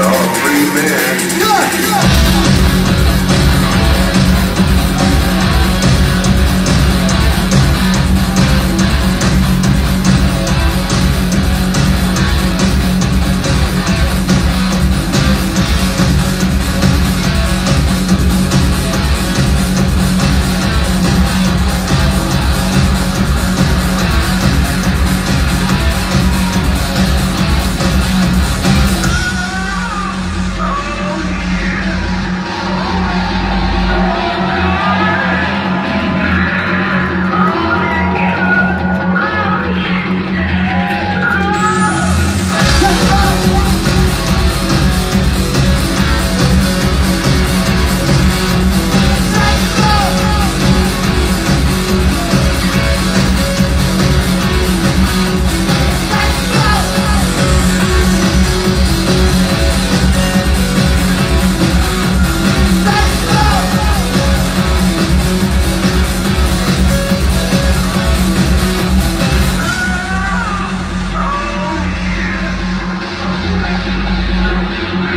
Y'all free men.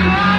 Yeah.